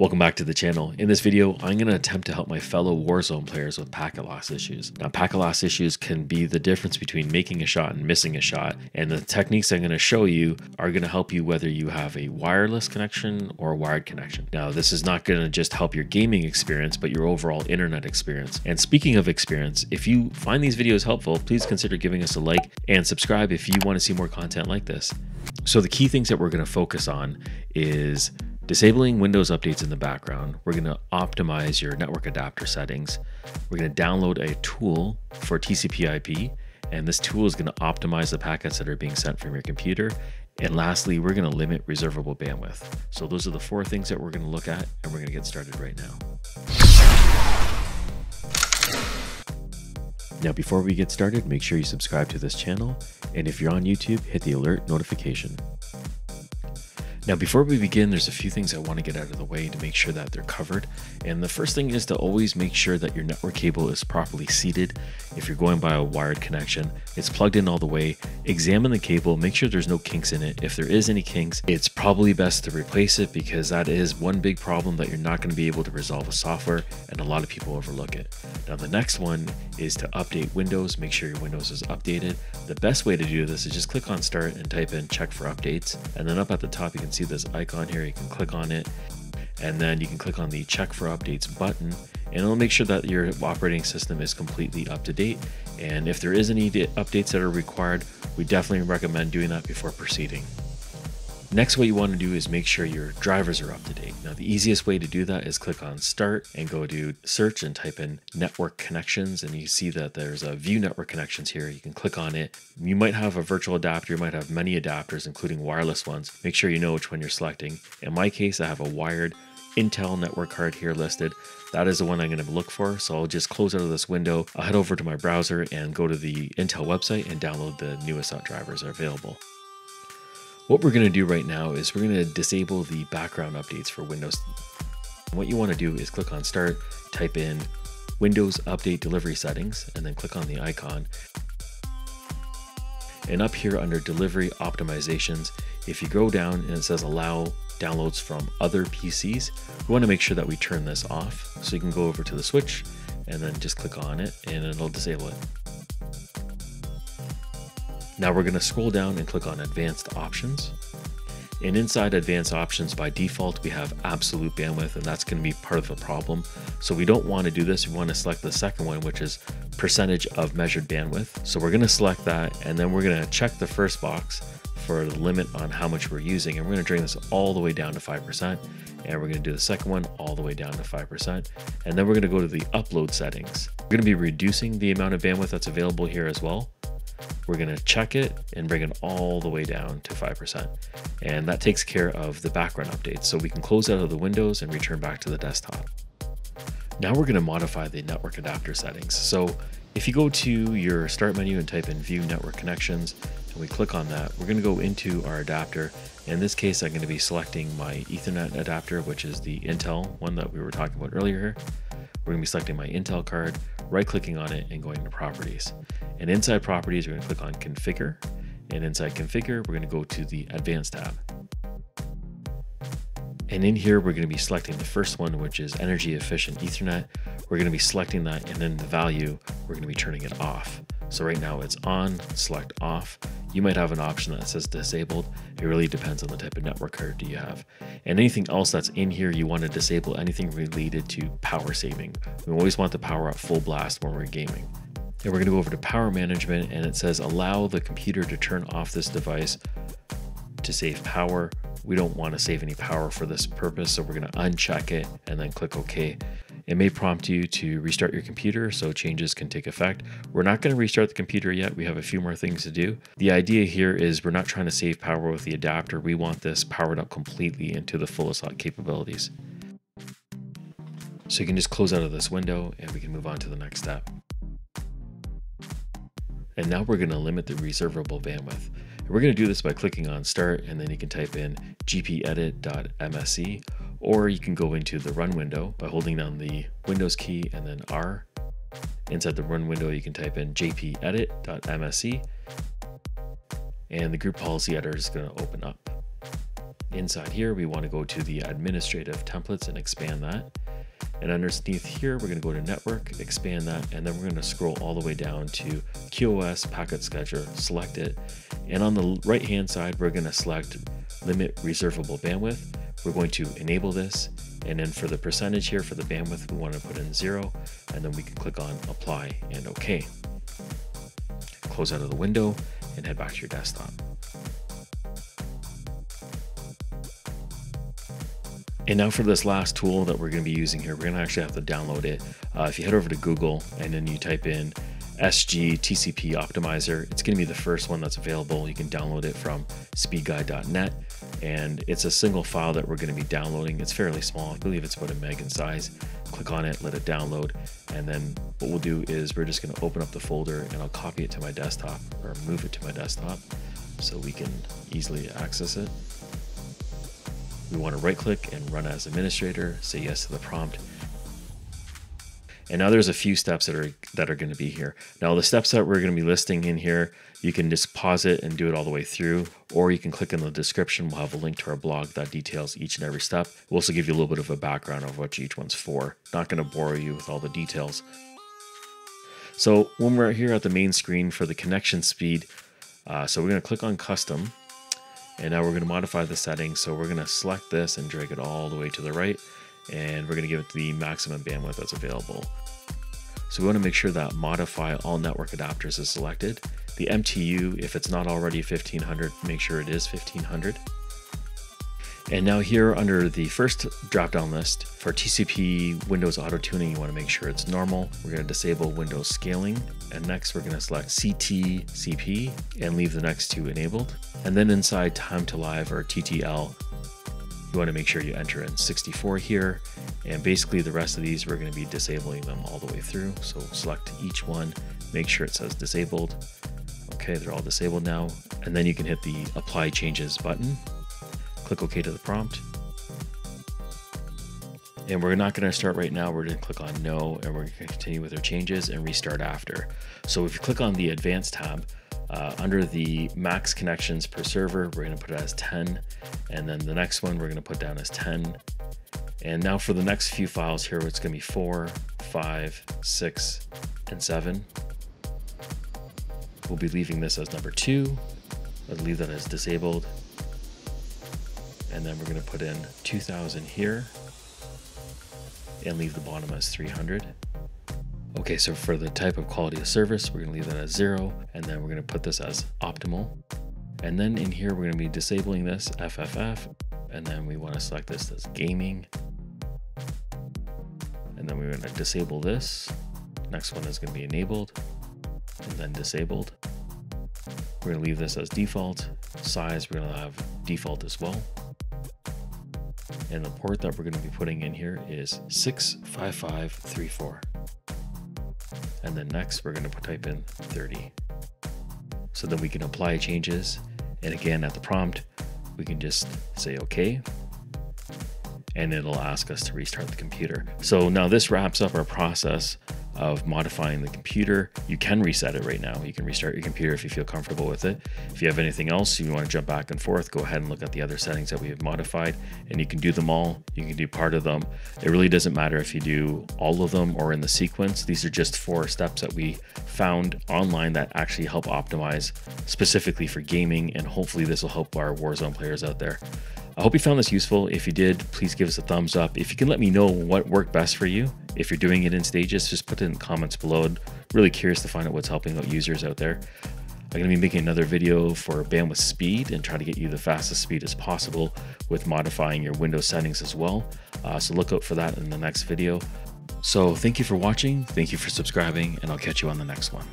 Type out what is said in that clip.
Welcome back to the channel. In this video, I'm going to attempt to help my fellow Warzone players with packet loss issues. Now, packet loss issues can be the difference between making a shot and missing a shot, and the techniques I'm going to show you are going to help you whether you have a wireless connection or a wired connection. Now, this is not going to just help your gaming experience, but your overall internet experience. And speaking of experience, if you find these videos helpful, please consider giving us a like and subscribe if you want to see more content like this. So the key things that we're going to focus on is disabling Windows updates in the background. We're going to optimize your network adapter settings. We're going to download a tool for TCP IP, and this tool is going to optimize the packets that are being sent from your computer. And lastly, we're going to limit reservable bandwidth. So those are the four things that we're going to look at, and we're going to get started right now. Now, before we get started, make sure you subscribe to this channel. And if you're on YouTube, hit the alert notification. Now, before we begin, there's a few things I want to get out of the way to make sure that they're covered. And the first thing is to always make sure that your network cable is properly seated. If you're going by a wired connection, it's plugged in all the way. Examine the cable, make sure there's no kinks in it. If there is any kinks, it's probably best to replace it because that is one big problem that you're not going to be able to resolve with software, and a lot of people overlook it. Now, the next one is to update Windows, make sure your Windows is updated. The best way to do this is just click on Start and type in Check for Updates, and then up at the top, you can see this icon here. You can click on it and then you can click on the check for updates button and it'll make sure that your operating system is completely up to date. And if there is any updates that are required, we definitely recommend doing that before proceeding. Next, what you want to do is make sure your drivers are up to date. Now, the easiest way to do that is click on Start and go to Search and type in Network Connections. And you see that there's a View Network Connections here. You can click on it. You might have a virtual adapter, you might have many adapters, including wireless ones. Make sure you know which one you're selecting. In my case, I have a wired Intel network card here listed. That is the one I'm going to look for. So I'll just close out of this window. I'll head over to my browser and go to the Intel website and download the newest drivers are available. What we're going to do right now is we're going to disable the background updates for Windows. What you want to do is click on Start, type in Windows Update Delivery Settings, and then click on the icon. And up here under Delivery Optimizations, if you go down and it says Allow downloads from other PCs, we want to make sure that we turn this off. So you can go over to the switch and then just click on it and it'll disable it. Now we're going to scroll down and click on Advanced Options. And inside Advanced Options, by default, we have absolute bandwidth, and that's going to be part of the problem. So we don't want to do this. We want to select the second one, which is percentage of measured bandwidth. So we're going to select that, and then we're going to check the first box for the limit on how much we're using. And we're going to bring this all the way down to 5%. And we're going to do the second one all the way down to 5%. And then we're going to go to the upload settings. We're going to be reducing the amount of bandwidth that's available here as well. We're going to check it and bring it all the way down to 5%. And that takes care of the background updates. So we can close out of the windows and return back to the desktop. Now we're going to modify the network adapter settings. So if you go to your start menu and type in view network connections and we click on that, we're going to go into our adapter. In this case, I'm going to be selecting my ethernet adapter, which is the Intel one that we were talking about earlier. We're to be selecting my Intel card, right clicking on it and going to properties. And inside properties, we're going to click on configure. And inside configure, we're going to go to the advanced tab. And in here, we're going to be selecting the first one, which is energy efficient ethernet. We're going to be selecting that and then the value, we're going to be turning it off. So right now it's on, select off. You might have an option that says disabled. It really depends on the type of network card do you have. And anything else that's in here, you want to disable anything related to power saving. We always want the power at full blast when we're gaming. And we're going to go over to power management and it says allow the computer to turn off this device to save power. We don't want to save any power for this purpose, so we're going to uncheck it and then click OK. It may prompt you to restart your computer so changes can take effect. We're not going to restart the computer yet. We have a few more things to do. The idea here is we're not trying to save power with the adapter. We want this powered up completely into the fullest lot capabilities. So you can just close out of this window and we can move on to the next step. And now we're going to limit the reservable bandwidth. And we're going to do this by clicking on start and then you can type in gpedit.msc or you can go into the run window by holding down the Windows key and then R. Inside the run window, you can type in gpedit.msc and the group policy editor is going to open up. Inside here, we want to go to the administrative templates and expand that. And underneath here, we're going to go to network, expand that, and then we're going to scroll all the way down to QoS packet scheduler, select it. And on the right hand side, we're going to select limit reservable bandwidth. We're going to enable this. And then for the percentage here for the bandwidth, we want to put in zero, and then we can click on apply and okay. Close out of the window and head back to your desktop. And now for this last tool that we're going to be using here, we're going to actually have to download it. Uh, if you head over to Google and then you type in SG TCP Optimizer, it's going to be the first one that's available. You can download it from speedguide.net and it's a single file that we're going to be downloading. It's fairly small. I believe it's about a meg in size. Click on it, let it download, and then what we'll do is we're just going to open up the folder and I'll copy it to my desktop or move it to my desktop so we can easily access it. We want to right click and run as administrator, say yes to the prompt. And now there's a few steps that are that are going to be here. Now the steps that we're going to be listing in here, you can just pause it and do it all the way through, or you can click in the description. We'll have a link to our blog that details each and every step. We'll also give you a little bit of a background of what each one's for. Not going to bore you with all the details. So when we're here at the main screen for the connection speed, uh, so we're going to click on custom and now we're going to modify the settings. So we're going to select this and drag it all the way to the right. And we're going to give it the maximum bandwidth that's available. So we want to make sure that modify all network adapters is selected. The MTU, if it's not already 1500, make sure it is 1500. And now here under the first drop-down list for TCP Windows auto tuning, you want to make sure it's normal. We're going to disable Windows scaling. And next we're going to select CTCP and leave the next two enabled. And then inside time to live or TTL, you want to make sure you enter in 64 here. And basically the rest of these, we're going to be disabling them all the way through. So select each one, make sure it says disabled. Okay, they're all disabled now. And then you can hit the apply changes button Click OK to the prompt. And we're not going to start right now. We're going to click on no, and we're going to continue with our changes and restart after. So if you click on the advanced tab, uh, under the max connections per server, we're going to put it as 10. And then the next one we're going to put down as 10. And now for the next few files here, it's going to be four, five, six, and seven. We'll be leaving this as number two. I'll leave that as disabled and then we're going to put in 2000 here and leave the bottom as 300. Okay, so for the type of quality of service, we're to leave that as zero, and then we're to put this as optimal. And then in here, we're to be disabling this FFF, and then we want to select this as gaming. And then we're to disable this. Next one is to be enabled, and then disabled. We're to leave this as default. Size, we're to have default as well. And the port that we're to be putting in here is 65534. And then next we're going to type in 30. So then we can apply changes. And again, at the prompt, we can just say okay. And it'll ask us to restart the computer. So now this wraps up our process of modifying the computer. You can reset it right now. You can restart your computer if you feel comfortable with it. If you have anything else you want to jump back and forth, go ahead and look at the other settings that we have modified and you can do them all. You can do part of them. It really doesn't matter if you do all of them or in the sequence. These are just four steps that we found online that actually help optimize specifically for gaming and hopefully this will help our Warzone players out there. I hope you found this useful. If you did, please give us a thumbs up. If you can let me know what worked best for you, if you're doing it in stages, just put it in the comments below. I'm really curious to find out what's helping out users out there. I'm going to be making another video for bandwidth speed and try to get you the fastest speed as possible with modifying your Windows settings as well. Uh, so look out for that in the next video. So thank you for watching, thank you for subscribing, and I'll catch you on the next one.